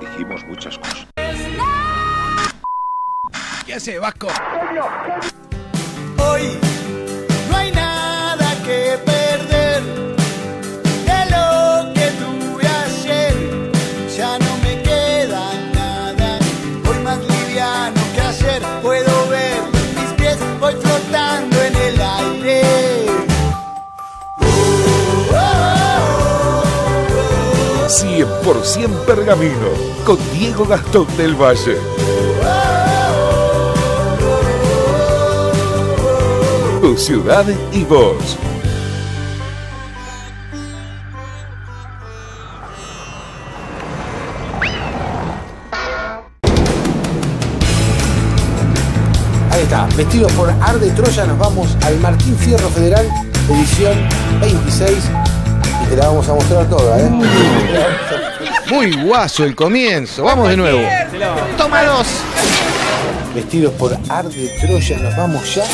Dijimos muchas cosas. ¿Qué hace, Vasco? Hoy no hay nada que perder de lo que tuve ayer. Ya no me queda nada. Voy más liviano que ayer. Puedo ver mis pies, voy flotando en el aire. 100% Pergamino con Diego Gastón del Valle. Tu ciudad y voz. Ahí está, vestidos por Ar de Troya nos vamos al Martín Fierro Federal, edición 26. Te la vamos a mostrar toda, ¿eh? Muy guaso el comienzo. Vamos de nuevo. ¡Tómalos! Vestidos por Ar de Troya nos vamos ya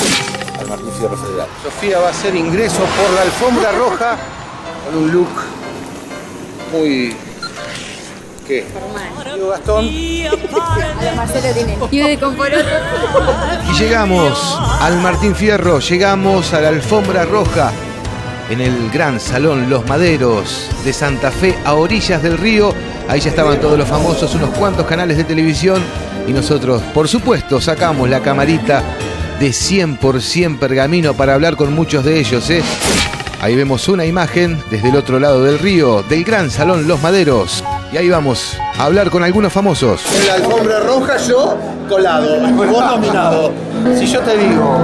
al Martín Fierro Federal. Sofía va a hacer ingreso por la alfombra roja con un look muy. ¿Qué? Diego Gastón. Y de con poroto. Y llegamos al Martín Fierro, llegamos a la alfombra roja en el gran salón Los Maderos de Santa Fe a orillas del río. Ahí ya estaban todos los famosos, unos cuantos canales de televisión y nosotros, por supuesto, sacamos la camarita de 100% pergamino para hablar con muchos de ellos. ¿eh? Ahí vemos una imagen desde el otro lado del río, del gran salón Los Maderos. Y ahí vamos a hablar con algunos famosos. En la alfombra roja yo colado, vos nominado. Si yo te digo,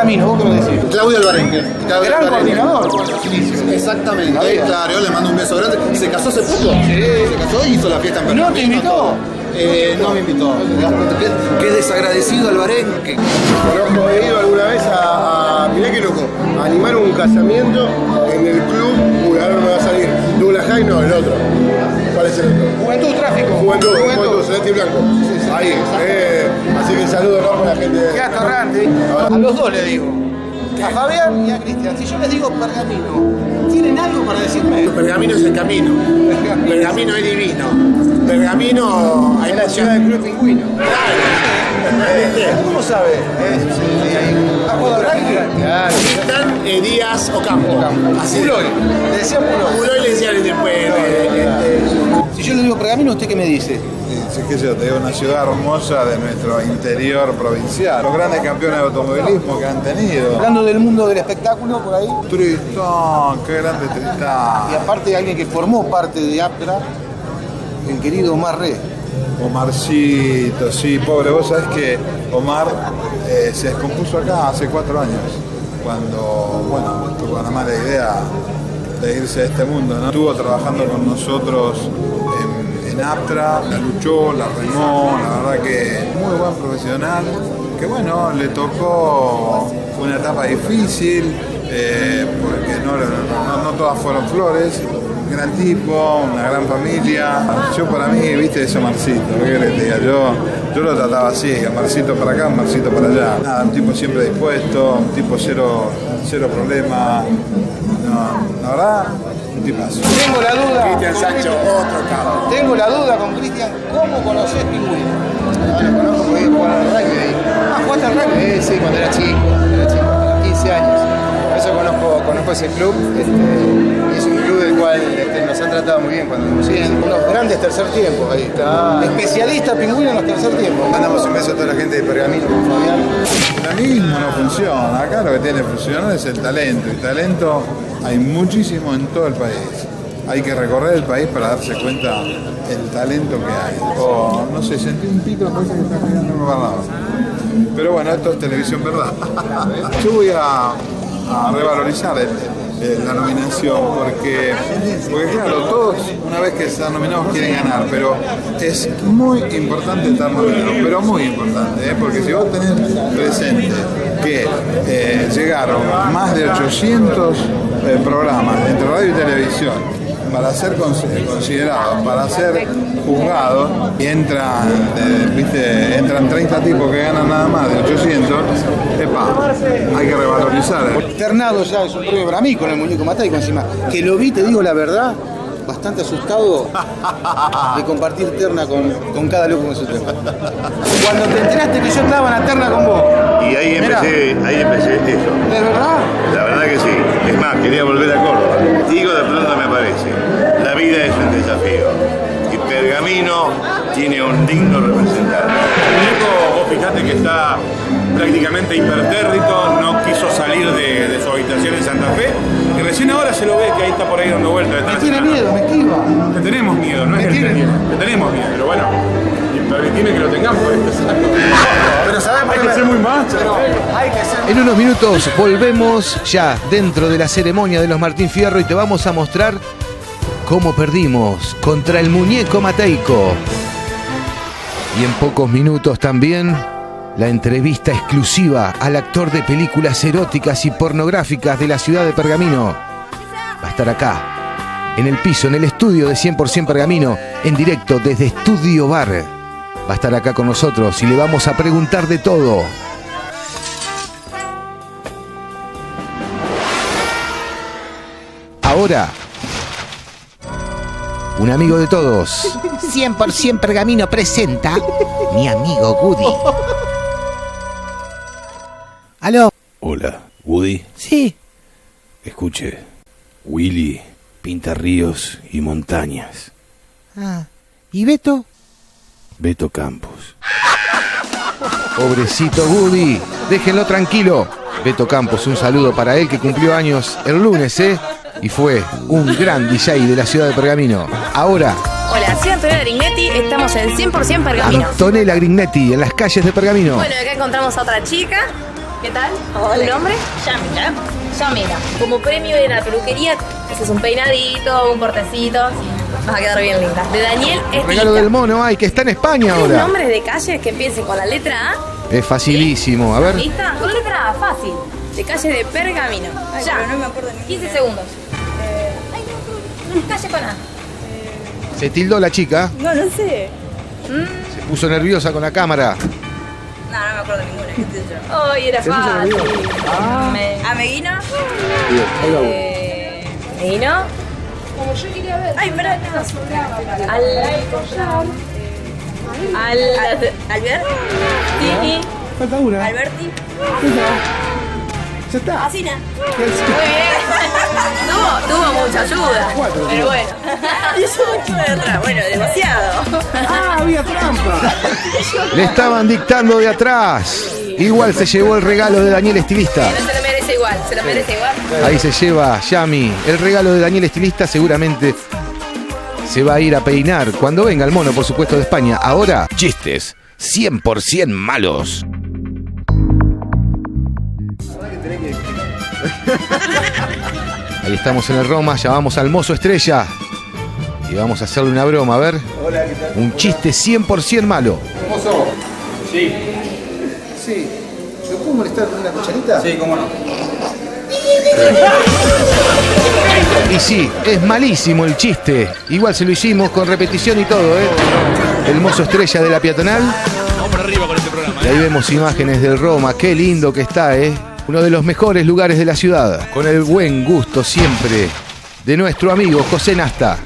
pergamino, ¿vos qué me decís? Claudio Alvarenque. Claudio Gran Alvarenque. coordinador. Exactamente, claro, yo le mando un beso grande. ¿Se casó hace poco? Sí. Se casó y hizo la fiesta en ¿No Pergamino, te invitó? Eh, no me invitó. Qué, qué desagradecido Alvarenque. Conozco, he ido alguna vez a, a mirá qué loco, a animar un casamiento en el club, uy, ahora no me va a salir, Douglas High, no, el otro. Juventud, tráfico. Juventud, Juventud, Celeste y Blanco. Ahí, eh, así que saludo enorme a la gente. de- Qué atorrante. A los dos le digo. A Fabián y a Cristian. Si yo les digo pergamino, ¿tienen algo para decirme? Pergamino es el camino. Pergamino es divino. Pergamino hay la ciudad del Club Pingüino. ¿Cómo sabe? ¿Ha jugado al rugby? Claro. Están eh, Díaz Ocampo. Así Puloy. Le decía Puloy. Puloy le decían después. Si yo le digo pergamino, ¿usted qué me dice? Sí, sé yo, te digo, una ciudad hermosa de nuestro interior provincial. Los grandes campeones de automovilismo que han tenido. Hablando del mundo del espectáculo, por ahí. Tristón, qué grande Y Tristán. aparte alguien que formó parte de APRA, el querido Omar Re. Omarcito, sí, pobre. Vos sabés que Omar eh, se descompuso acá hace cuatro años. Cuando, bueno, tuvo la mala idea de irse a este mundo, ¿no? Estuvo trabajando con nosotros en, la luchó, la remó, la verdad que muy buen profesional. Que bueno, le tocó una etapa difícil, eh, porque no todas fueron flores. Gran tipo, una gran familia. Yo para mí, viste, es Marcito, ¿qué querés que te diga? Yo, yo lo trataba así, Marcito para acá, Marcito para allá. Nada, un tipo siempre dispuesto, un tipo cero, cero problema. No, la verdad, un tipazo. Tengo la duda. Cristian Sancho, otro cabrón. Tengo la duda con Cristian, ¿cómo conocés Pingüino? No, lo conozco porque jugaba al rugby ahí. Ah, ¿jugaste al rugby? Eh, sí, cuando era chico, cuando era chico, a los 15 años. Por eso conozco, conozco ese club. este, y es un club del cual este, nos han tratado muy bien cuando hemos ido. Unos grandes tercer tiempos ahí. Especialista pingüino en los tercer tiempos. Mandamos un beso a toda la gente de Pergamino con Fabián. El mismo no funciona. Acá lo que tiene que funcionar es el talento. Y talento hay muchísimo en todo el país. Hay que recorrer el país para darse cuenta el talento que hay. O, no sé, sentí un pito, parece que está un lado. Pero bueno, esto es televisión, ¿verdad? Yo voy a, a revalorizar el- el- la nominación porque, porque, claro, todos una vez que están nominados quieren ganar, pero es muy importante estar nominado, pero muy importante, ¿eh? porque si vos tenés presente que eh, llegaron más de 800 eh, programas entre radio y televisión para ser cons- considerados, para ser juzgados, y entran, eh, viste, entran 30 tipos que ganan nada más de 800, epa, hay que revalorizar. ¿eh? Ternado ya es un premio para mí con el muñeco Mataico encima. Que lo vi, te digo la verdad, bastante asustado de compartir terna con, con cada loco con su tema. Cuando te enteraste que yo estaba en la terna con vos. Y ahí empecé, ahí empecé eso. ¿Es verdad? La verdad que sí. Es más, quería volver a Córdoba. Digo, de pronto me aparece. La vida es un desafío. Y Pergamino tiene un digno representante. El muñeco, vos fijate que está prácticamente hipertérrito, no quiso salir de, de su habitación en Santa Fe y recién ahora se lo ve que ahí está por ahí dando vueltas. Me tiene miedo, me esquiva. Te tenemos miedo, no es que te tiene, te tenemos miedo, pero bueno, y permitime que lo tengamos. Pero sabemos Hay que ser muy macho. Hay que ser En unos minutos volvemos ya dentro de la ceremonia de los Martín Fierro y te vamos a mostrar cómo perdimos contra el muñeco Mateico. Y en pocos minutos también la entrevista exclusiva al actor de películas eróticas y pornográficas de la ciudad de Pergamino. Va a estar acá, en el piso, en el estudio de 100% Pergamino, en directo desde Estudio Bar. Va a estar acá con nosotros y le vamos a preguntar de todo. Ahora, un amigo de todos. 100% Pergamino presenta mi amigo Woody. Hola, Woody. Sí. Escuche, Willy pinta ríos y montañas. Ah, ¿y Beto? Beto Campos. Pobrecito Woody, déjenlo tranquilo. Beto Campos, un saludo para él que cumplió años el lunes, ¿eh? Y fue un gran DJ de la ciudad de Pergamino. Ahora, Hola, soy Antonella Grignetti, estamos en 100% Pergamino. Antonella Grignetti en las calles de Pergamino. Bueno, acá encontramos a otra chica. ¿Qué tal? ¿Tu nombre? Yamila. Yamila. Como premio de la peluquería, haces un peinadito, un cortecito. Vas a quedar bien linda. De Daniel El es regalo del mono, ay, que está en España ¿Tienes ahora. nombres de calles que empiecen con la letra A? Es facilísimo, a ver. ¿Lista? Con la letra A, fácil. De calles de Pergamino. ya. no me acuerdo 15 segundos. Ay, no, no, no. Calle con A. Se tildó la chica, No, no sé. se puso nerviosa con la cámara. No, no me acuerdo ninguna, qué sé yo. Ay, era Se fácil. Me- ¿Ameguino? ahí va uno. Eh, ¿Meguino? Como yo quería ver. Ay, espera, Al... Al... Albert. Tiki. Falta una. Alberti. Ya está. Asina. Muy bien. tuvo, tuvo mucha ayuda. Cuatro, Pero bueno. Hizo mucho de atrás. Bueno, demasiado. Ah, había trampa. Le estaban dictando de atrás. Igual se llevó el regalo de Daniel Estilista. No se lo merece igual. Se lo merece igual. Ahí se lleva Yami. El regalo de Daniel Estilista seguramente se va a ir a peinar cuando venga el mono, por supuesto, de España. Ahora, chistes 100% malos. Ahí estamos en el Roma, llamamos al mozo estrella. Y vamos a hacerle una broma, a ver. Hola, ¿qué tal? Un chiste 100% malo. Mozo. Sí. Sí. ¿Lo puedo molestar con una cucharita? Sí, cómo no. Y sí, es malísimo el chiste. Igual se lo hicimos con repetición y todo, ¿eh? El mozo estrella de la peatonal. Vamos por arriba con este programa. Y ahí vemos imágenes del Roma. Qué lindo que está, ¿eh? Uno de los mejores lugares de la ciudad. Con el buen gusto siempre de nuestro amigo José Nasta.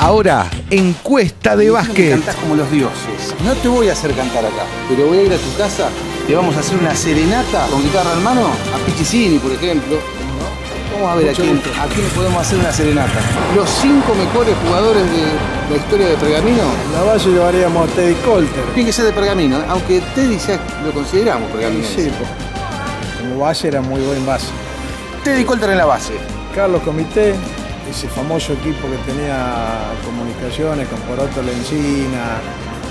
Ahora, encuesta de básquet. Cantás como los dioses. No te voy a hacer cantar acá, pero voy a ir a tu casa. Te vamos a hacer una serenata con guitarra en mano. A Pichicini, por ejemplo. Vamos a ver a quién, a podemos hacer una serenata. Los cinco mejores jugadores de la historia de Pergamino. La base llevaríamos a Teddy Colter. Tiene que ser de Pergamino, ¿eh? aunque Teddy ya lo consideramos Pergamino. Sí, pues, base era muy buen base. Teddy Colter en la base. Carlos Comité, ese famoso equipo que tenía comunicaciones con Poroto Lencina,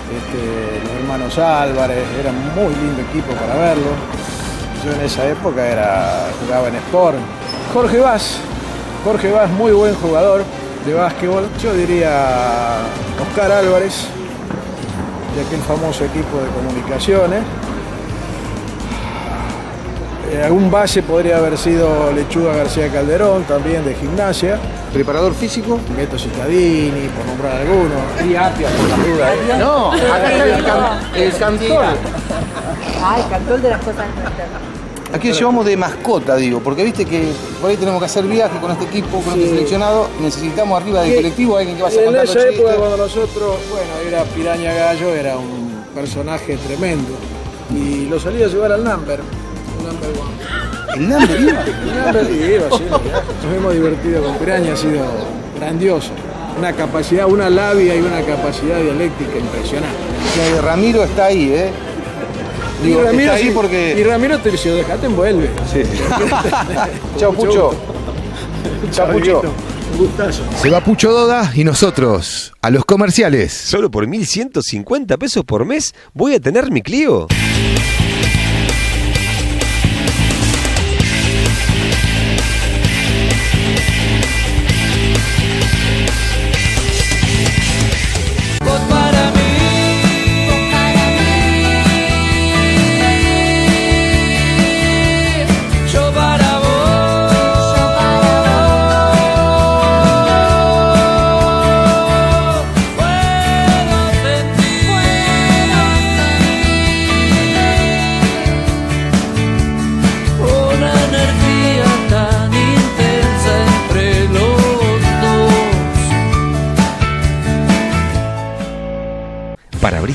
este, los hermanos Álvarez, era muy lindo equipo para verlo. Yo en esa época era, jugaba en Sport. Jorge Vaz, Jorge Vaz, muy buen jugador de básquetbol. Yo diría Oscar Álvarez, de aquel famoso equipo de comunicaciones. Eh, algún base podría haber sido Lechuga García Calderón, también de gimnasia. Preparador físico. Beto Cittadini, por nombrar algunos. Y Apia, por la duda. No, acá está el, can- el cantor. Ay, cantó el de las cosas nuestras. ¿A quién llevamos de mascota, digo? Porque viste que por ahí tenemos que hacer viaje con este equipo, con este seleccionado. Necesitamos arriba del colectivo alguien que vaya y en esa época cuando nosotros, bueno, era Piraña Gallo, era un personaje tremendo. Y lo salí a llevar al number, number one. ¿El number iba? El number iba, sí, mirá. Nos hemos divertido con Piraña, ha sido grandioso. Una capacidad, una labia y una capacidad dialéctica impresionante. Ramiro está ahí, ¿eh? Digo, y Ramiro, está ahí sí, porque... y Ramiro te dice, dejate envuelve. Sí. Chao, Pucho. Chao, Pucho. Un gustazo. Se va Pucho Doda y nosotros a los comerciales. Solo por 1.150 pesos por mes voy a tener mi Clio.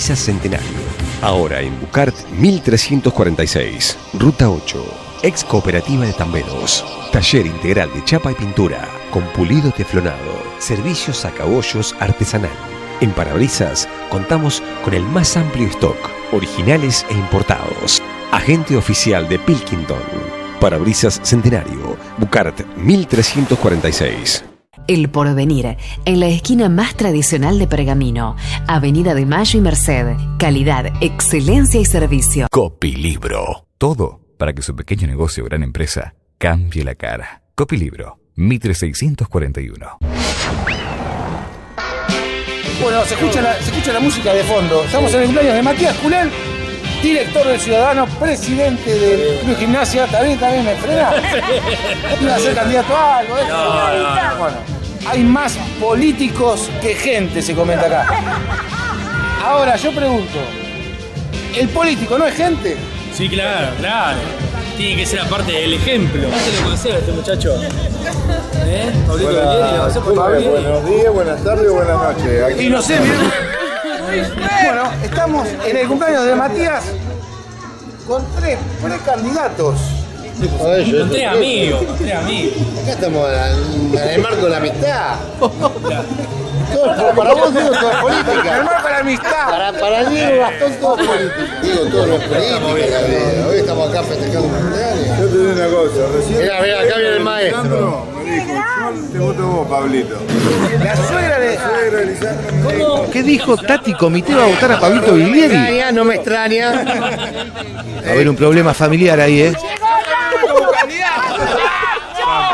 Parabrisas Centenario. Ahora en Bucart 1346. Ruta 8. Ex Cooperativa de Tamberos. Taller integral de chapa y pintura. Con pulido teflonado. Servicios sacabollos artesanal. En Parabrisas contamos con el más amplio stock. Originales e importados. Agente oficial de Pilkington. Parabrisas Centenario. Bucart 1346. El Porvenir, en la esquina más tradicional de Pergamino, Avenida de Mayo y Merced. Calidad, excelencia y servicio. Copilibro. Todo para que su pequeño negocio o gran empresa cambie la cara. Copilibro. Mitre 641. Bueno, se escucha, la, se escucha la música de fondo. Estamos en el cumpleaños de Matías Culel, director del Ciudadano, presidente del Club Gimnasia. ¿También, también me frena? ¿Iba a ser candidato a algo? ¿eh? Bueno, hay más políticos que gente, se comenta acá. Ahora, yo pregunto, ¿el político no es gente? Sí, claro, claro. Tiene que ser aparte del ejemplo. ¿Usted lo conocía a este muchacho? ¿Eh? Pablito días, buenas tardes o buenas noches. Aquí Y no sé, mirá. Bueno, estamos en el cumpleaños de Matías con tres precandidatos. Con tres amigos, con tres amigos. Acá estamos en en el marco de la amistad. Todo- para vos, Diego, todo es política. El marco de la amistad. Para, para Diego Gastón todo es política. Digo, todo no es política la vida. Hoy estamos acá festejando un cumpleaños. Yo te digo una cosa, recién. Mirá, mirá, acá viene el maestro. Lisandro Me dijo, yo te voto a vos, Pablito. La suegra de. La suegra de Lisandro me dijo. ¿Qué dijo Tati Comité va a votar a Pablito No me extraña, no me extraña. Va a haber un problema familiar ahí, ¿eh?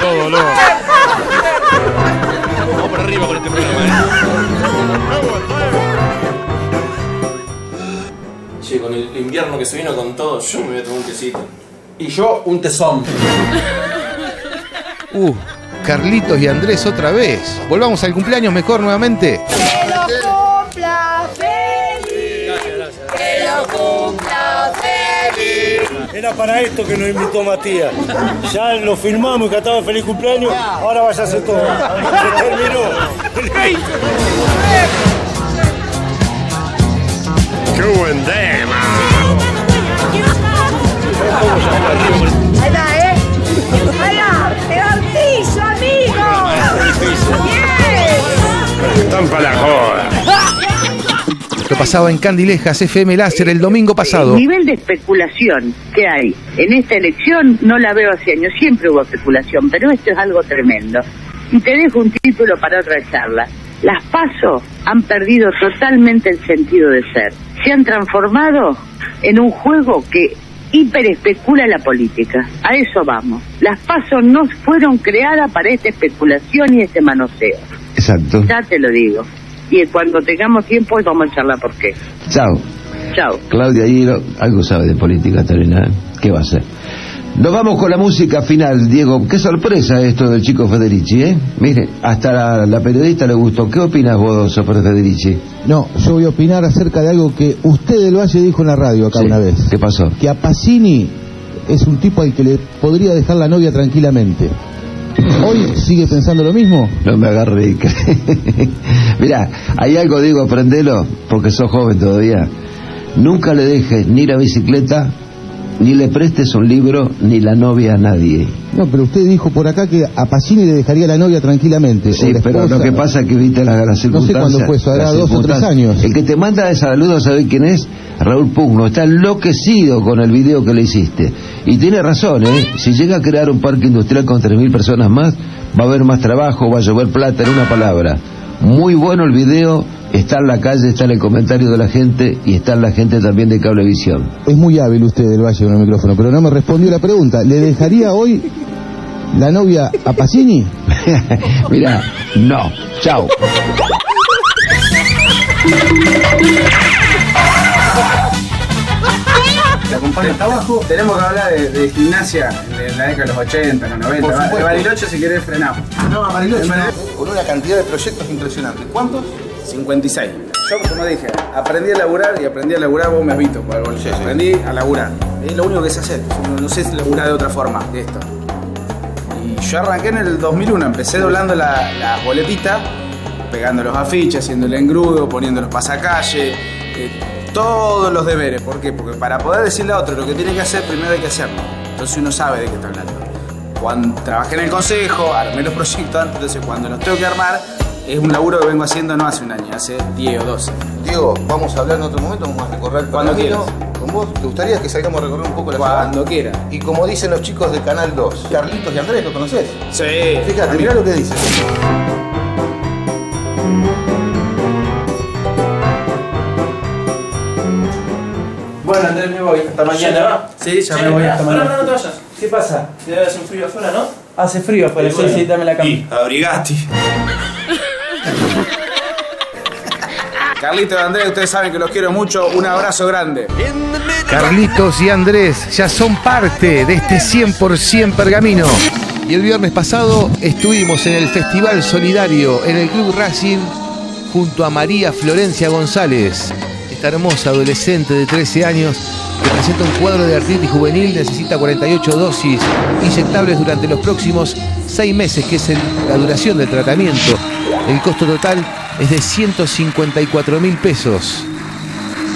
Todo, no. Vamos por arriba con este programa. Che, con el invierno que se vino con todo, yo me voy a tomar un quesito. Y yo, un tesón. Uh, Carlitos y Andrés otra vez. Volvamos al cumpleaños mejor nuevamente. Era para esto que nos invitó Matías. Ya lo filmamos y cantamos feliz cumpleaños. Ahora vaya a hacer todo. Se terminó. ¡Qué buen tema! Ahí va, ¿eh? Ahí va. ¡El artillo, amigo! ¡Bien! Están para la joda. Lo pasaba en Candilejas FM Láser el domingo pasado. El nivel de especulación que hay en esta elección no la veo hace años. Siempre hubo especulación, pero esto es algo tremendo. Y te dejo un título para otra charla. Las PASO han perdido totalmente el sentido de ser. Se han transformado en un juego que hiperespecula la política. A eso vamos. Las PASO no fueron creadas para esta especulación y este manoseo. Exacto. Ya te lo digo. Y cuando tengamos tiempo vamos a charlar por qué. Chao. Chao. Claudia Hilo, algo sabe de política terminal. ¿Qué va a hacer? Nos vamos con la música final, Diego. Qué sorpresa esto del chico Federici, ¿eh? Mire, hasta la, la periodista le gustó. ¿Qué opinas vos sobre Federici? No, yo voy a opinar acerca de algo que usted del Valle dijo en la radio acá Sí. una vez. ¿Qué pasó? Que a Pacini es un tipo al que le podría dejar la novia tranquilamente. ¿Hoy sigue pensando lo mismo? No me agarre. Mira, hay algo, digo, aprendelo, porque sos joven todavía. Nunca le dejes ni la bicicleta, ni le prestes un libro, ni la novia a nadie. No, pero usted dijo por acá que a Pacini le dejaría la novia tranquilamente. Sí, la pero lo que pasa es que viste las, las No sé circunstancias. cuándo fue eso, hará dos o tres circunstancias. años. El que te manda ese saludo, ¿sabe quién es? Raúl Pugno. Está enloquecido con el video que le hiciste. Y tiene razón, ¿eh? Si llega a crear un parque industrial con 3.000 personas más, va a haber más trabajo, va a llover plata, en una palabra. Muy bueno el video, está en la calle, está en el comentario de la gente y está en la gente también de Cablevisión. Es muy hábil usted del Valle con el micrófono, pero no me respondió la pregunta. ¿Le dejaría hoy la novia a Pacini? Mira, no. Chao. ¿La acompaña hasta abajo? Tenemos que hablar de, de gimnasia de la década de los 80, los 90. Por De. Bariloche, si querés, frenamos. No, a Bariloche, con una cantidad de proyectos impresionantes. ¿Cuántos? 56. Yo, como dije, aprendí a laburar y aprendí a laburar, vos me has visto. por el- aprendí a laburar. Es lo único que sé hacer. No, no sé laburar de otra forma que esto. Y yo arranqué en el 2001, empecé doblando la- las boletitas, pegando los afiches, haciendo el engrudo, poniendo los pasacalle, eh, todos los deberes. ¿Por qué? Porque para poder decirle a otro lo que tiene que hacer, primero hay que hacerlo. Entonces uno sabe de qué está hablando. Cuando trabajé en el consejo, armé los proyectos antes, entonces cuando los tengo que armar, es un laburo que vengo haciendo no hace un año, hace 10 o 12. Diego, vamos a hablar en otro momento, vamos a recorrer Cuando Pergamino. ¿Con vos? ¿Te gustaría que salgamos a recorrer un poco la Cuando ciudad? quiera. Y como dicen los chicos de Canal 2, Carlitos y Andrés, ¿lo conoces? Sí. Fíjate, mirá lo que dice. Bueno, Andrés, me voy. Hasta mañana. Sí, ya me voy hasta No, mañana. no, no te vayas. ¿Qué pasa? Debe hacer un frío afuera, ¿no? Hace frío afuera, Y sí, bueno. sí, dame la cama. Y abrigati. Carlito y Andrés, ustedes saben que los quiero mucho. Un abrazo grande. Carlitos y Andrés ya son parte de este 100% pergamino. Y el viernes pasado estuvimos en el Festival Solidario en el Club Racing junto a María Florencia González, esta hermosa adolescente de 13 años que presenta un cuadro de artritis juvenil, necesita 48 dosis inyectables durante los próximos 6 meses, que es la duración del tratamiento. El costo total es de 154 mil pesos.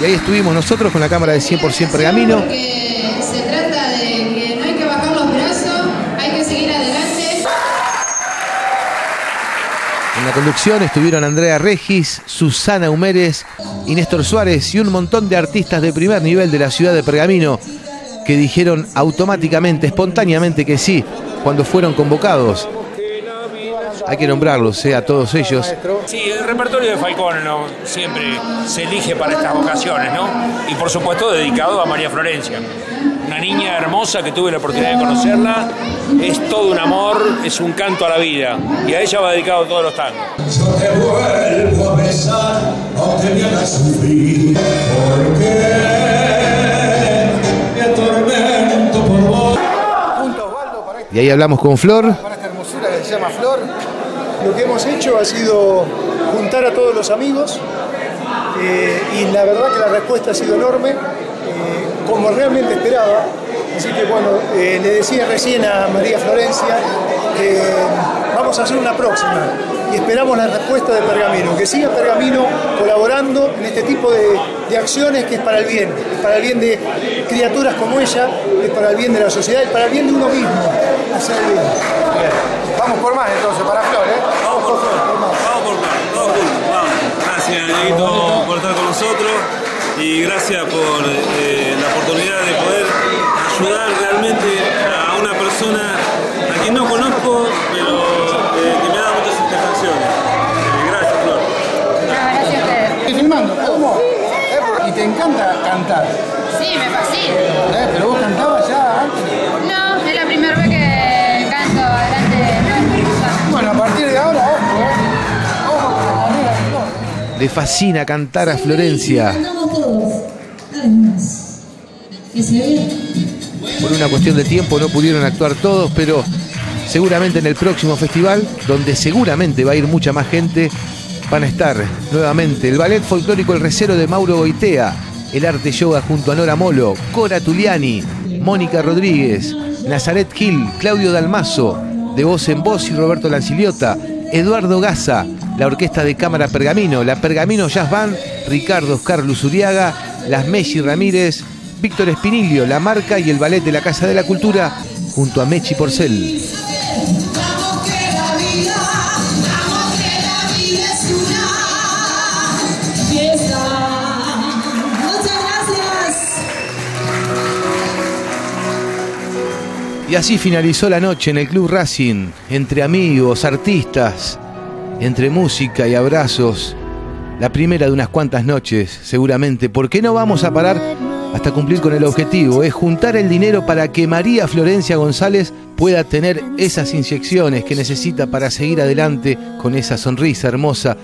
Y ahí estuvimos nosotros con la cámara de 100% pergamino. La conducción estuvieron Andrea Regis, Susana Humérez y Néstor Suárez y un montón de artistas de primer nivel de la ciudad de Pergamino que dijeron automáticamente, espontáneamente que sí, cuando fueron convocados. Hay que nombrarlos, eh, a todos ellos. Sí, el repertorio de Falcón siempre se elige para estas ocasiones, ¿no? Y por supuesto dedicado a María Florencia. Una niña hermosa que tuve la oportunidad de conocerla. Es todo un amor, es un canto a la vida. Y a ella va dedicado todos los tangos. Yo te vuelvo a besar, aunque me hagas sufrir, porque me atormento por vos. Y ahí hablamos con Flor. Para esta hermosura que se llama Flor. Lo que hemos hecho ha sido juntar a todos los amigos eh, y la verdad que la respuesta ha sido enorme, como realmente esperaba. Así que bueno, eh, le decía recién a María Florencia que vamos a hacer una próxima y esperamos la respuesta de Pergamino, que siga Pergamino colaborando en este tipo de, de acciones que es para el bien, es para el bien de criaturas como ella, es para el bien de la sociedad y para el bien de uno mismo. Hacer el bien. Vamos por más entonces, para Flor, ¿eh? Vamos por Flor, por más. Vamos por más, todos juntos, vamos. Gracias, Dieguito, por estar con nosotros y gracias por eh, la oportunidad de poder ayudar realmente a una persona a quien no conozco, pero eh, que me da muchas satisfacciones. Eh, gracias, Flor. gracias a ustedes. Estoy filmando, ¿cómo? ¿Y te encanta cantar? Sí, me fascina. ¿Eh? ¿Pero vos cantabas ya antes? No, es la primera vez que canto delante de personas. Bueno, a partir de ahora, ojo, ¿eh? Ojo de Flor. Le fascina cantar a Florencia. Por una cuestión de tiempo no pudieron actuar todos, pero seguramente en el próximo festival, donde seguramente va a ir mucha más gente, van a estar nuevamente el ballet folclórico El Recero de Mauro Goitea, el arte yoga junto a Nora Molo, Cora Tuliani, Mónica Rodríguez, Nazaret Gil, Claudio Dalmazo, de voz en voz y Roberto Lanciliota, Eduardo Gaza, la Orquesta de Cámara Pergamino, la Pergamino Jazz Band, Ricardo Oscar Luzuriaga, las Mechi Ramírez, Víctor Espinilio, La Marca y el Ballet de la Casa de la Cultura, junto a Mechi Porcel. Y así finalizó la noche en el Club Racing, entre amigos, artistas, entre música y abrazos. La primera de unas cuantas noches, seguramente. ¿Por qué no vamos a parar hasta cumplir con el objetivo? Es juntar el dinero para que María Florencia González pueda tener esas inyecciones que necesita para seguir adelante con esa sonrisa hermosa.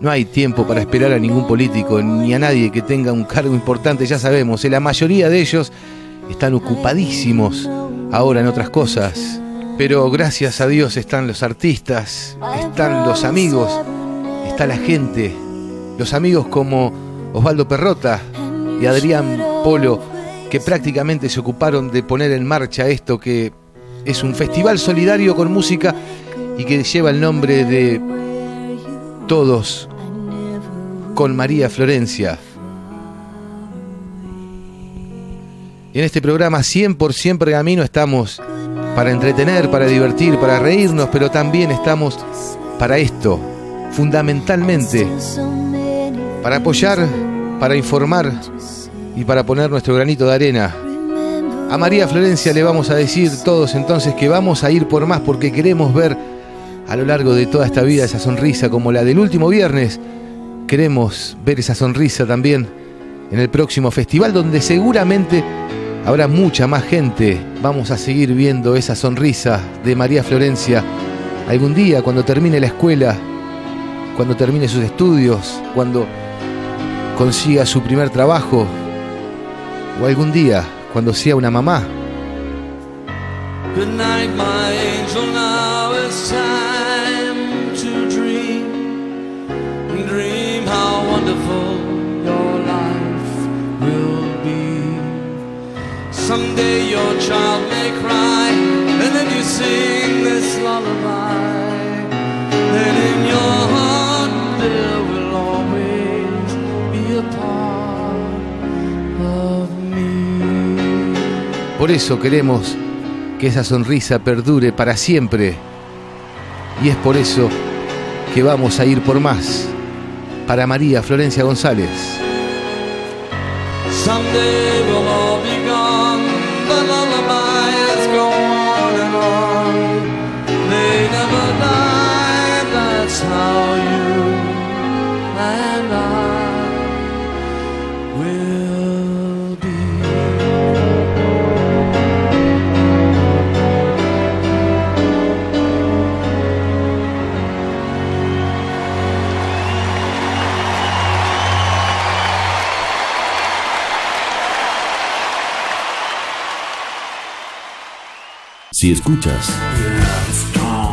No hay tiempo para esperar a ningún político ni a nadie que tenga un cargo importante, ya sabemos. La mayoría de ellos están ocupadísimos ahora en otras cosas. Pero gracias a Dios están los artistas, están los amigos, está la gente. Los amigos como Osvaldo Perrota y Adrián Polo, que prácticamente se ocuparon de poner en marcha esto que es un festival solidario con música y que lleva el nombre de Todos con María Florencia. Y en este programa 100% Pergamino estamos para entretener, para divertir, para reírnos, pero también estamos para esto, fundamentalmente, para apoyar, para informar y para poner nuestro granito de arena. A María Florencia le vamos a decir todos entonces que vamos a ir por más porque queremos ver a lo largo de toda esta vida esa sonrisa como la del último viernes. Queremos ver esa sonrisa también en el próximo festival donde seguramente habrá mucha más gente. Vamos a seguir viendo esa sonrisa de María Florencia algún día cuando termine la escuela, cuando termine sus estudios, cuando consiga su primer trabajo o algún día cuando sea una mamá. Good night, my angel. Now it's time to dream. Dream how wonderful your life will be. Someday your child may cry, and then you sing this lullaby. Then in your Por eso queremos que esa sonrisa perdure para siempre. Y es por eso que vamos a ir por más. Para María Florencia González. Si escuchas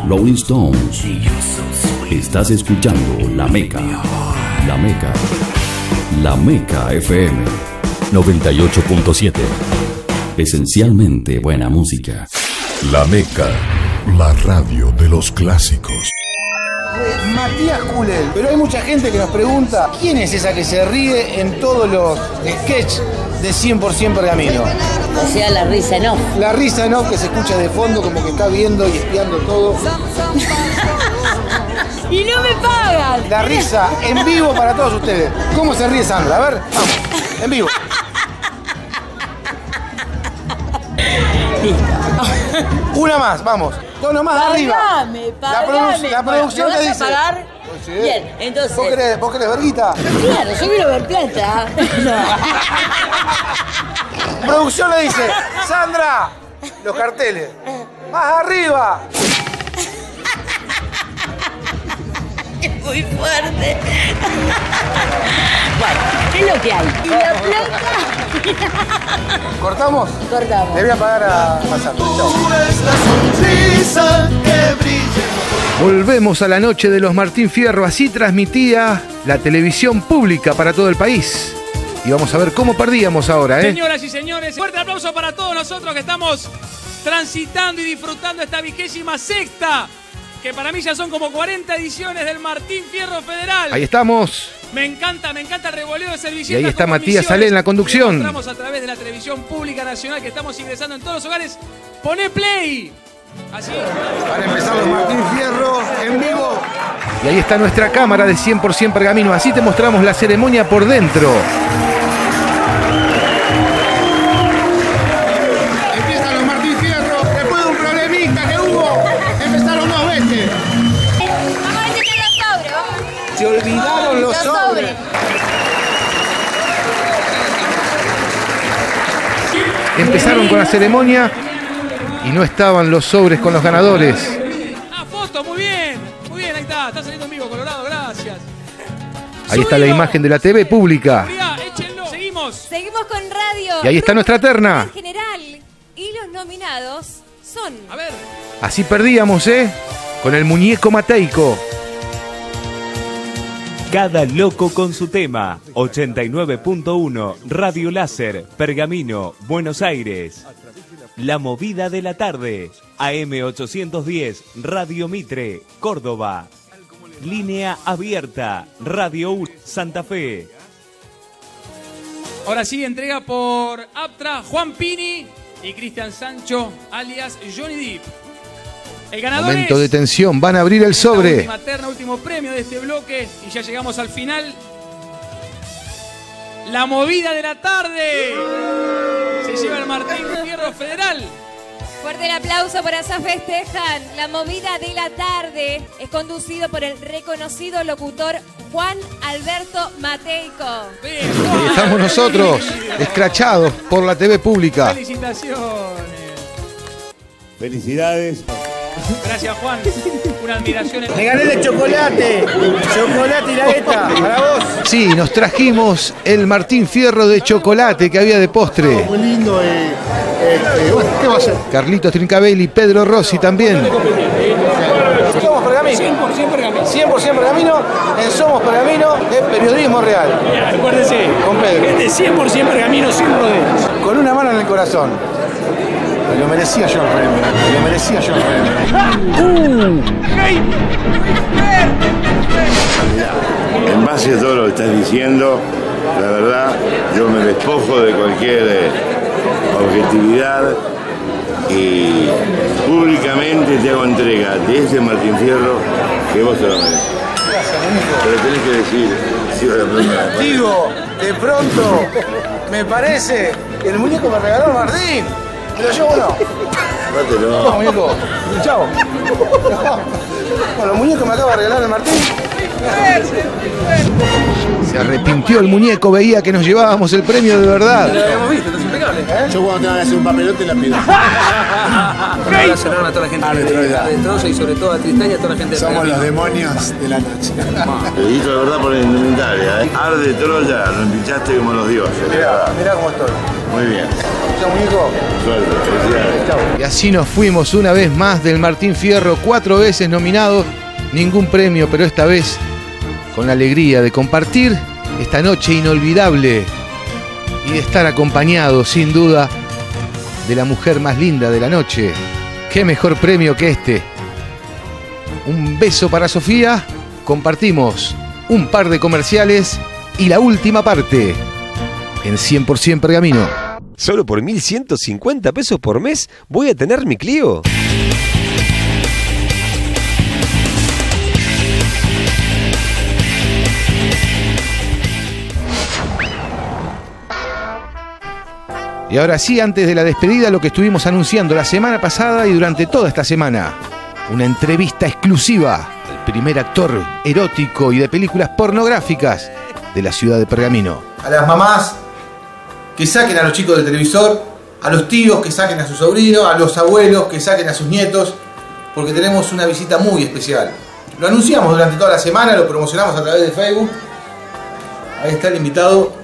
Rolling Stones, estás escuchando La Meca. La Meca. La Meca FM 98.7. Esencialmente buena música. La Meca, la radio de los clásicos. Matías Culel. Pero hay mucha gente que nos pregunta, ¿quién es esa que se ríe en todos los sketches de 100% Pergamino? O sea, la risa no. La risa no, que se escucha de fondo como que está viendo y espiando todo. y no me pagan. La risa en vivo para todos ustedes. ¿Cómo se ríe Sandra? A ver, vamos, en vivo. Una más, vamos. Tono más arriba. Pagame, La, la producción ¿me te dice. a pagar? Sí. Bien, entonces. ¿Vos querés, vos querés verguita? Claro, yo quiero ver plata. Producción le dice, Sandra, los carteles. Más arriba. Es muy fuerte. bueno, ¿qué es lo que hay? Y la plata. ¿Cortamos? Cortamos. Le voy a pagar a, brilla. Volvemos a la noche de los Martín Fierro. Así transmitía la televisión pública para todo el país. Y vamos a ver cómo perdíamos ahora, ¿eh? Señoras y señores, fuerte aplauso para todos nosotros que estamos transitando y disfrutando esta vigésima sexta, que para mí ya son como 40 ediciones del Martín Fierro Federal. Ahí estamos. Me encanta, me encanta el revoleo de Y servilletas. ahí está Matías Salé en la conducción. mostramos a través de la televisión pública nacional que estamos ingresando en todos los hogares. Poné play. Así. Para empezar los Martín Fierro en vivo. Y ahí está nuestra cámara de 100% pergamino. Así te mostramos la ceremonia por dentro. Empezaron con la ceremonia y no estaban los sobres con los ganadores. Ah, foto, muy bien. Muy bien, ahí está. Está saliendo en vivo, Colorado, gracias. Ahí está la imagen de la TV pública. Seguimos. Seguimos con radio. Y ahí está nuestra terna. En general. Y los nominados son. A ver. Así perdíamos, ¿eh? Con el muñeco mateico. Cada loco con su tema. 89.1 Radio Láser, Pergamino, Buenos Aires. La movida de la tarde. AM810 Radio Mitre, Córdoba. Línea abierta. Radio U, Santa Fe. Ahora sí, entrega por Aptra, Juan Pini y Cristian Sancho, alias Johnny Depp. El ganador Momento es de tensión. Van a abrir el la sobre. última terna, último premio de este bloque y ya llegamos al final. La movida de la tarde. Se lleva el Martín Fierro Federal. Fuerte el aplauso para esa festejan. La movida de la tarde es conducido por el reconocido locutor Juan Alberto Mateico. Ahí estamos nosotros, escrachados por la TV pública. Felicitaciones. Felicidades. Gracias, Juan. Una admiración. Me gané de chocolate. Chocolate y la ETA. Para vos. Sí, nos trajimos el Martín Fierro de chocolate que había de postre. Muy lindo. eh, este, bueno, ¿qué va a ser? Carlitos Trincabelli, Pedro Rossi también. Somos Pergamino. 100% Pergamino. 100% Pergamino. En Somos Pergamino es periodismo real. Acuérdense. Con Pedro. Este es 100% Pergamino sin rodeos. Con una mano en el corazón. Me Lo merecía yo el premio. Me Lo merecía yo el premio. En base a todo lo que estás diciendo, la verdad, yo me despojo de cualquier eh, objetividad y públicamente te hago entrega de ese Martín Fierro que vos te lo mereces. Pero tenés que decir, sí, la pregunta. Digo, de pronto, me parece que el muñeco me regaló el Martín. ¿Me lo llevo o no? Dátelo. No, muñeco. Chao. Con los muñecos me acaba de regalar el Martín. Se arrepintió el muñeco, veía que nos llevábamos el premio de verdad. habíamos visto, esto impecable. Yo cuando tenga que hacer un papelote la pido. Un abrazo enorme a toda la gente Ah, de, Retroida. de Troya y sobre todo a Tristán y a toda la gente de Somos los demonios de la noche. Te digo la verdad por la indumentaria, ¿eh? Arde Troya, lo empinchaste como los dioses. Mirá, mirá cómo estoy. Muy bien. Y así nos fuimos una vez más del Martín Fierro, cuatro veces nominados, ningún premio, pero esta vez con la alegría de compartir esta noche inolvidable y de estar acompañado, sin duda, de la mujer más linda de la noche. ¿Qué mejor premio que este? Un beso para Sofía, compartimos un par de comerciales y la última parte en 100% Pergamino. ¿Solo por 1.150 pesos por mes voy a tener mi Clio? Y ahora sí, antes de la despedida, lo que estuvimos anunciando la semana pasada y durante toda esta semana. Una entrevista exclusiva al primer actor erótico y de películas pornográficas de la ciudad de Pergamino. A las mamás que saquen a los chicos del televisor, a los tíos que saquen a sus sobrinos, a los abuelos que saquen a sus nietos, porque tenemos una visita muy especial. Lo anunciamos durante toda la semana, lo promocionamos a través de Facebook. Ahí está el invitado.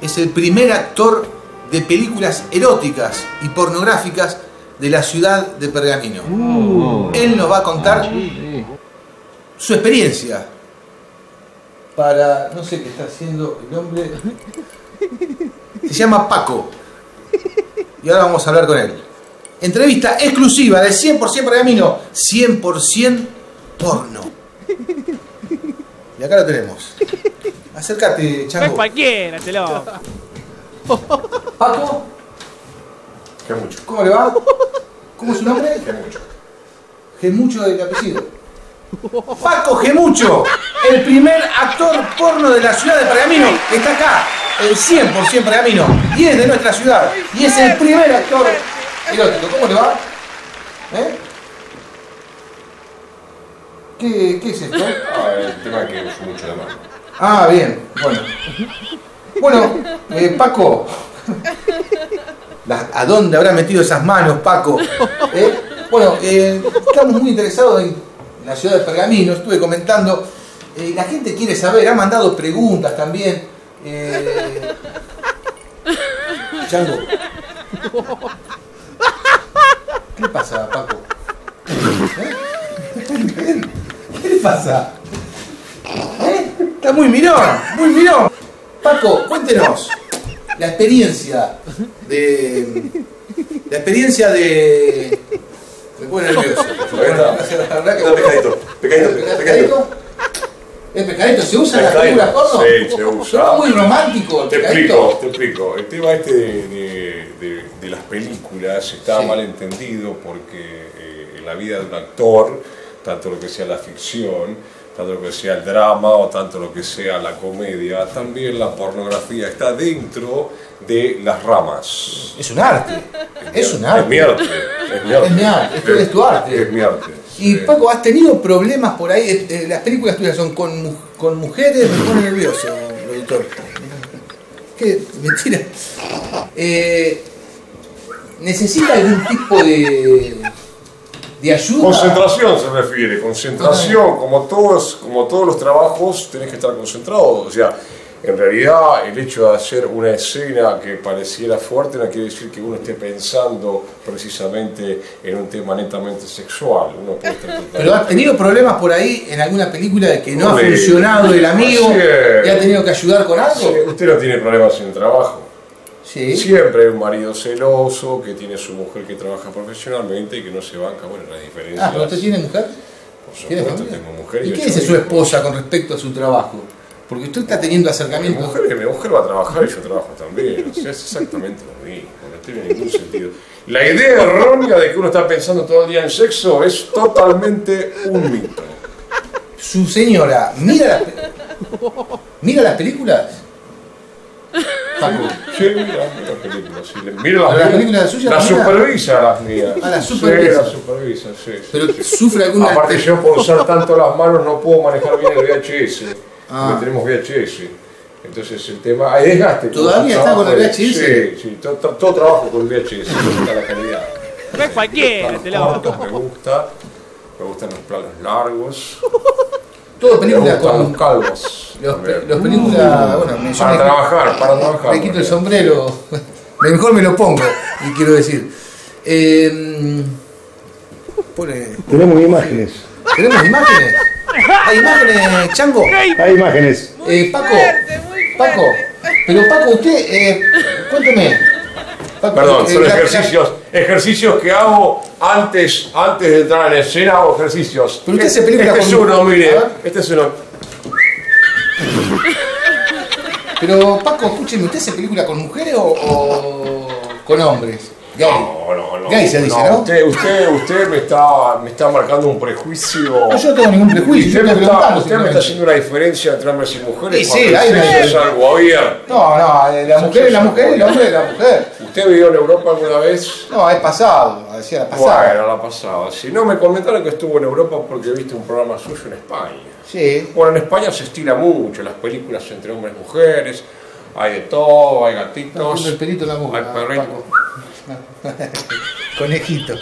Es el primer actor de películas eróticas y pornográficas de la ciudad de Pergamino. Él nos va a contar su experiencia para. No sé qué está haciendo el hombre. Se llama Paco. Y ahora vamos a hablar con él. Entrevista exclusiva de 100% Pergamino, 100% porno. Y acá lo tenemos. Acércate, No es Chango. cualquiera, te lo. Paco, Qué mucho. ¿cómo le va? ¿Cómo es su nombre? Gemucho. Gemucho del apellido. Paco Gemucho, el primer actor porno de la ciudad de Pergamino, que está acá, el 100% Pergamino, y es de nuestra ciudad, y es el primer actor erótico. ¿Cómo le va? ¿Eh? ¿Qué, qué es esto? Ah, el tema es que uso mucho la mano. Ah, bien, bueno. Bueno, eh, Paco, ¿a dónde habrá metido esas manos, Paco? ¿Eh? Bueno, eh, estamos muy interesados en la ciudad de Pergamino, estuve comentando. la gente quiere saber, ha mandado preguntas también. Chango, ¿qué pasa, Paco? ¿Qué le pasa? Está muy mirón, muy mirón. Paco, cuéntenos la experiencia de. La experiencia de. Me pone nervioso. Pecadito, pecadito, pecadito. ¿Es pescadito? ¿Se usa en las Pecadito. películas porno? Sí, se usa. ¿No muy romántico el Te explico, te explico. El tema este de, de- de- de las películas está Sí. mal entendido porque eh, en la vida de un actor, tanto lo que sea la ficción, tanto lo que sea el drama o tanto lo que sea la comedia, también la pornografía está dentro de las ramas. Es un arte. Es un arte. Es mi arte. Es mi arte. Es mi arte, esto es tu arte. Es mi arte. Y Paco, ¿has tenido problemas por ahí? Eh, eh, las películas tuyas son con, con mujeres, me pone nervioso, productor. ¿Qué? Mentira. Eh, ¿Necesita algún tipo de, de ayuda? Concentración se refiere, concentración, como todos, como todos los trabajos tenés que estar concentrado, o sea, en realidad el hecho de hacer una escena que pareciera fuerte no quiere decir que uno esté pensando precisamente en un tema netamente sexual, uno puede estar ¿Pero has tenido problemas por ahí en alguna película de que no ha funcionado el amigo y ha tenido que ayudar con algo? Sí, usted no tiene problemas en el trabajo. Sí. Siempre hay un marido celoso que tiene su mujer que trabaja profesionalmente y que no se banca, bueno, las diferencias. Ah, ¿pero usted tiene mujer? Por ¿Tiene supuesto, tengo mujer y, ¿Y qué dice su esposa con respecto a su trabajo? Porque usted está teniendo Mi acercamientos. mujer, que mi mujer va a trabajar y yo trabajo también. O sea, es exactamente lo mismo. No tiene ningún sentido. La idea errónea de que uno está pensando todo el día en sexo es totalmente un mito. Su señora, mira las, pe- mira las películas. Paco. Sí, mira, mira películas. Sí, mira las, ¿Las mías. películas suyas Las también? supervisa las mías. Ah, las Sí, supervisa. las supervisa, sí. sí, Pero sí. sufre alguna. Aparte yo por usar tanto las manos no puedo manejar bien el VHS. Ah. Tenemos VHS. Entonces el tema, hay desgaste. ¿Todavía está con el VHS? Sí, sí, todo, trabajo con VHS, me gusta la calidad. No es cualquiera, te me gusta, me gustan los planos largos. Todo película con. los calvos. Los, también. los películas. Bueno, me, yo Para me- trabajar, para trabajar. Me quito el sombrero. Mejor me lo pongo, y quiero decir. Eh, pone- Tenemos imágenes. ¿Tenemos imágenes? ¿Hay imágenes, Chango? Hay imágenes. Eh, Paco, Paco, pero Paco, usted, eh, cuénteme. Perdón, eh, son ejercicios, ejercicios que hago antes, antes de entrar en escena, hago ejercicios. Pero usted hace películas Este es con- uno, mire, este es uno. Pero Paco, escúcheme, ¿usted hace película con mujeres o, o con hombres? Gay. No, no, no. Gay se dice, ¿no? Usted, usted, usted me, está, me está marcando un prejuicio. No, yo no tengo ningún prejuicio, Usted, me está, preguntando usted me está simplemente. haciendo una diferencia entre hombres y mujeres. Sí, sí, hay una es algo abierto. No, no, eh, la mujer es la mujer y el hombre es la mujer. ¿Usted vivió en Europa alguna vez? No, es pasado, decía la pasada. Bueno, la pasada. Si no, me comentaron que estuvo en Europa porque viste un programa suyo en España. Sí. Bueno, en España se estila mucho las películas entre hombres y mujeres. Hay de todo, hay gatitos. el pelito la boca. Hay perritos. Conejito.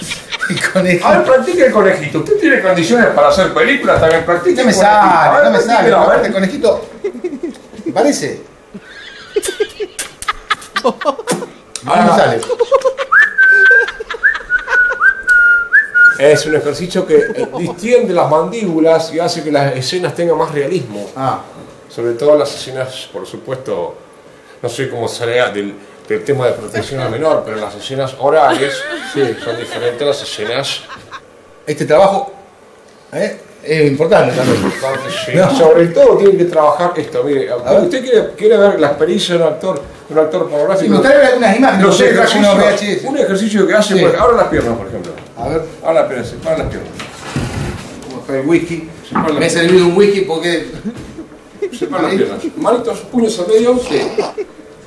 Conejito. A ver, practique el conejito. Usted tiene condiciones para hacer películas, también practique No me el conejito. A sale, ver, no me sale. a ver. El conejito. ¿Me parece? Ah, No me sale. Es un ejercicio que eh, distiende las mandíbulas y hace que las escenas tengan más realismo. Ah. sobre todo las escenas, por supuesto, no sé cómo será del, del tema de protección al menor, pero las escenas orales son diferentes a las escenas Este trabajo ¿eh? Es importante también. Sí, Sobre todo tienen que trabajar esto. Mire, usted quiere, quiere ver la experiencia de un actor, de un actor pornográfico. Sí, me gustaría ver algunas imágenes, Los ejercicios, VHS. un ejercicio que hace, Sí. por- ahora las piernas, por ejemplo. A ver. Ahora las piernas, se paran las piernas. Vamos a el whisky. paran Me he servido un whisky porque. Se paran las piernas. Manitos, puños al medio. Sí.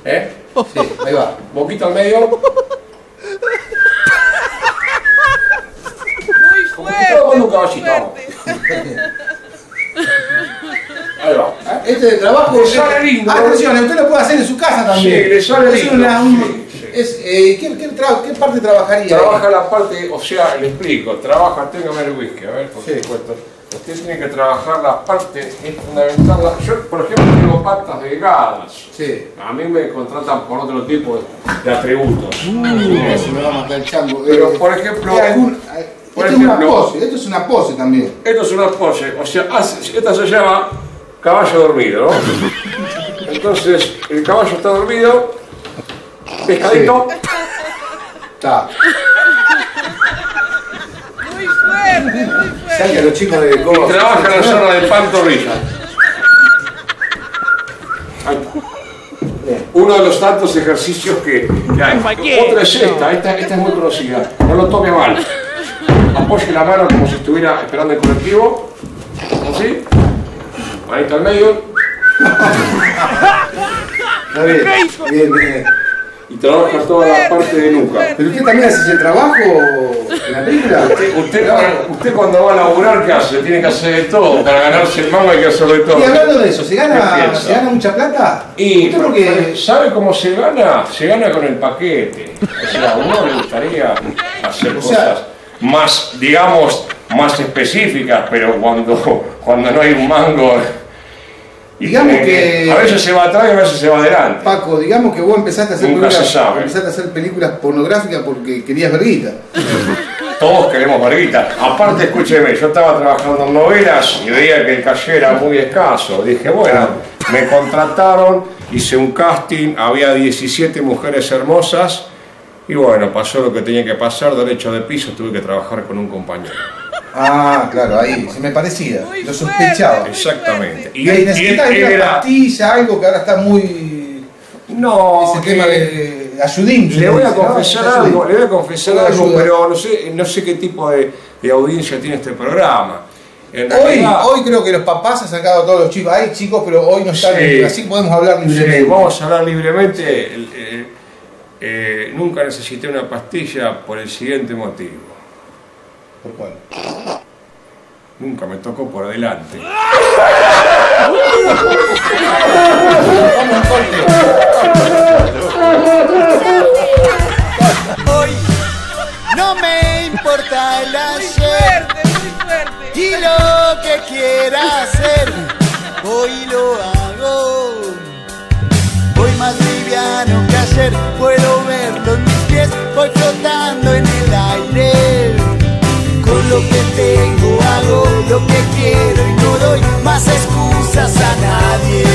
¿Eh? Sí, ahí va. Boquita al medio. Como está tomando un caballito. Ahí va. Este de trabajo. Le sale lindo. Atención, usted lo puede hacer en su casa también. Sí, le sale es lindo. una- un- es, eh, ¿qué, qué tra- qué parte trabajaría? Trabaja ahí? la parte, o sea, le explico, trabaja, téngame el whisky, a ver, por supuesto. Usted tiene que trabajar la parte, es fundamental. la- Yo, por ejemplo, tengo patas delgadas. Sí. A mí me contratan por otro tipo de, de atributos. Se me va a matar el chango. Pero, Eh, por ejemplo, ¿hay algún- por esto es una pose, esto es una pose también. Esto es una pose, o sea, hace- esta se llama caballo dormido, ¿no? Entonces, el caballo está dormido, pescadito, Está. Muy fuerte, muy fuerte. Los chicos de Cobo- trabaja en la zona de pantorrilla. Uno de los tantos ejercicios que, que hay. Otra es esta, esta, esta es muy conocida. No lo tome mal. Apoye la mano como si estuviera esperando el colectivo. Así. Manita al medio. Está bien. Bien, bien. Y trabaja toda la parte de nuca. ¿Pero usted también hace ese trabajo en la película? Usted, usted, usted cuando va a laburar, ¿qué hace? Tiene que hacer de todo. Para ganarse el mango hay que hacer de todo. Y hablando de eso, ¿se ¿Qué gana? ¿se gana mucha plata? Y ¿Usted por qué? ¿sabe cómo se gana? Se gana con el paquete. O sea, a uno le gustaría hacer O sea- cosas más, digamos, más específicas, pero cuando, cuando no hay un mango. Digamos que- A veces se va atrás y a veces se va adelante. Paco, digamos que vos empezaste a hacer, Nunca películas, se sabe. empezaste a hacer películas pornográficas porque querías verguita. Todos queremos verguita. Aparte, escúcheme, yo estaba trabajando en novelas y veía que el calle era muy escaso. Dije, bueno, me contrataron, hice un casting, había 17 mujeres hermosas y bueno, pasó lo que tenía que pasar, derecho de piso, tuve que trabajar con un compañero. Ah, claro, ahí, se me parecía. Lo sospechaba. Exactamente. Y él una era- pastilla, algo que ahora está muy. No, Ese tema de ayudín. Le voy a dice, ¿no? confesar algo, le voy a confesar algo, pero no sé, no sé qué tipo de, de audiencia tiene este programa. En Hoy, realidad- hoy creo que los papás han sacado a todos los chicos. Hay chicos, pero hoy no están. Sí. Así podemos hablar libremente. Sí, vamos a hablar libremente. El- eh, nunca necesité una pastilla por el siguiente motivo. ¿Por cuál? Nunca me tocó por adelante. Hoy no me importa el ayer y lo que quiera hacer, hoy lo hago. puedo verlo en mis pies, voy flotando en el aire. Con lo que tengo hago lo que quiero y no doy más excusas a nadie.